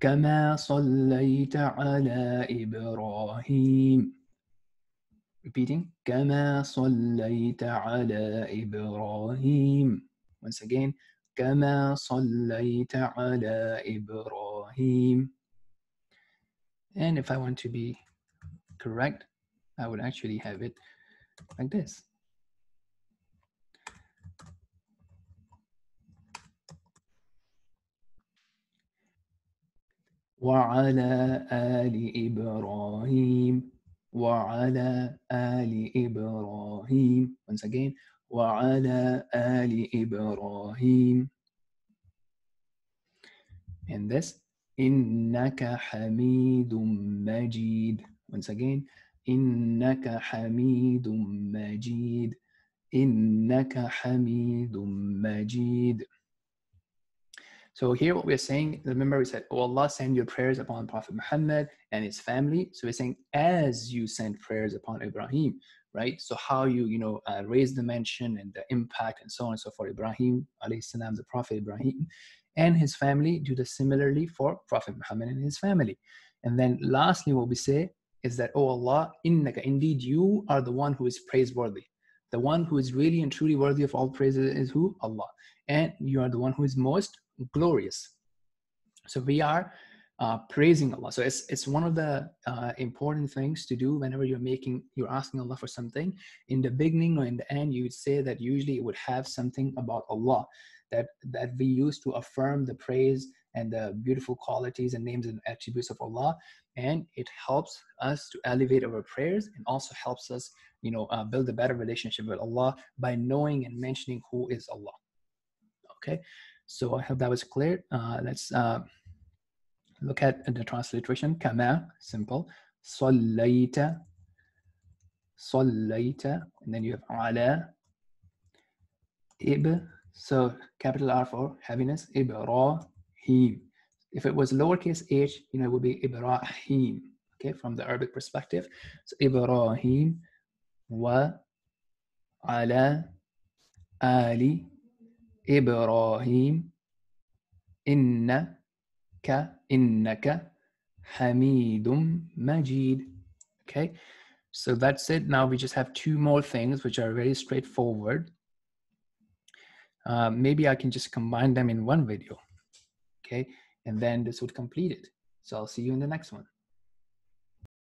كما صليت على إبراهيم repeating كما صليت على إبراهيم once again كما صليت على إبراهيم and if I want to be correct I would actually have it like this وعلى آل إبراهيم وعلى آل إبراهيم. Once again. وعلى آل إبراهيم. And this. إنك حميد مجيد. Once again. إنك حميد مجيد. إنك حميد مجيد. So here what we're saying, remember we said, oh Allah, send your prayers upon Prophet Muhammad and his family. So we're saying, as you send prayers upon Ibrahim, right? So how you, you know, uh, raise the mention and the impact and so on and so forth. Ibrahim, alayhi salam, the Prophet Ibrahim and his family do the similarly for Prophet Muhammad and his family. And then lastly, what we say is that, oh Allah, innaka, indeed you are the one who is praiseworthy. The one who is really and truly worthy of all praises is who? Allah. And you are the one who is most glorious. So we are uh, praising Allah. So it's it's one of the uh, important things to do whenever you're making you're asking Allah for something. In the beginning or in the end, you would say that usually it would have something about Allah that that we use to affirm the praise and the beautiful qualities and names and attributes of Allah, and it helps us to elevate our prayers and also helps us, you know, uh, build a better relationship with Allah by knowing and mentioning who is Allah. Okay. So I hope that was clear. Uh, let's uh, look at the transliteration. Kama, simple. Sallaita, sallaita, and then you have ala, ib, so capital R for heaviness, Ibrahim. If it was lowercase h, you know, it would be Ibrahim, okay, from the Arabic perspective. So Ibrahim wa ala ali إبراهيم إنك إنك حميد مجيد okay so that's it now we just have two more things which are very straightforward uh, maybe I can just combine them in one video okay and then this would complete it so I'll see you in the next one